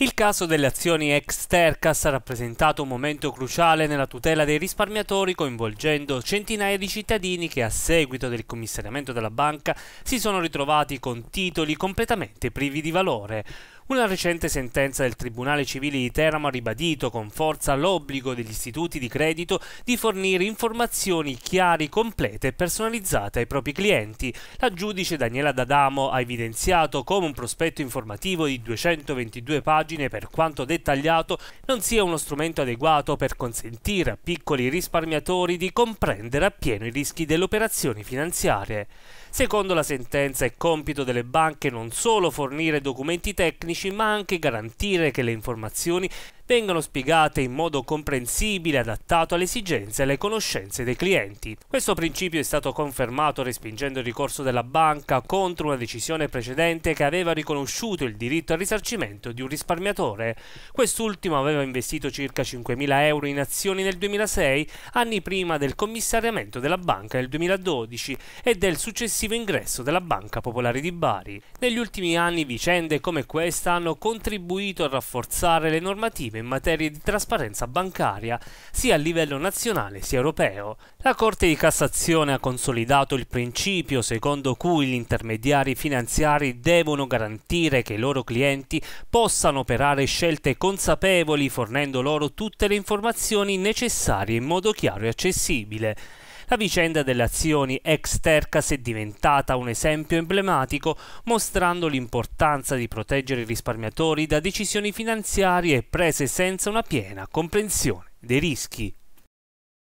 Il caso delle azioni ex Tercas ha rappresentato un momento cruciale nella tutela dei risparmiatori coinvolgendo centinaia di cittadini che a seguito del commissariamento della banca si sono ritrovati con titoli completamente privi di valore. Una recente sentenza del Tribunale Civile di Teramo ha ribadito con forza l'obbligo degli istituti di credito di fornire informazioni chiare, complete e personalizzate ai propri clienti. La giudice Daniela D'Adamo ha evidenziato come un prospetto informativo di 222 pagine, per quanto dettagliato, non sia uno strumento adeguato per consentire a piccoli risparmiatori di comprendere appieno i rischi delle operazioni finanziarie. Secondo la sentenza è compito delle banche non solo fornire documenti tecnici ma anche garantire che le informazioni vengano spiegate in modo comprensibile adattato alle esigenze e alle conoscenze dei clienti. Questo principio è stato confermato respingendo il ricorso della banca contro una decisione precedente che aveva riconosciuto il diritto al risarcimento di un risparmiatore. Quest'ultimo aveva investito circa 5.000 euro in azioni nel 2006, anni prima del commissariamento della banca nel 2012 e del successivo ingresso della Banca Popolare di Bari. Negli ultimi anni vicende come questa hanno contribuito a rafforzare le normative in materia di trasparenza bancaria sia a livello nazionale sia europeo. La Corte di Cassazione ha consolidato il principio secondo cui gli intermediari finanziari devono garantire che i loro clienti possano operare scelte consapevoli fornendo loro tutte le informazioni necessarie in modo chiaro e accessibile. La vicenda delle azioni ex Tercas è diventata un esempio emblematico, mostrando l'importanza di proteggere i risparmiatori da decisioni finanziarie prese senza una piena comprensione dei rischi.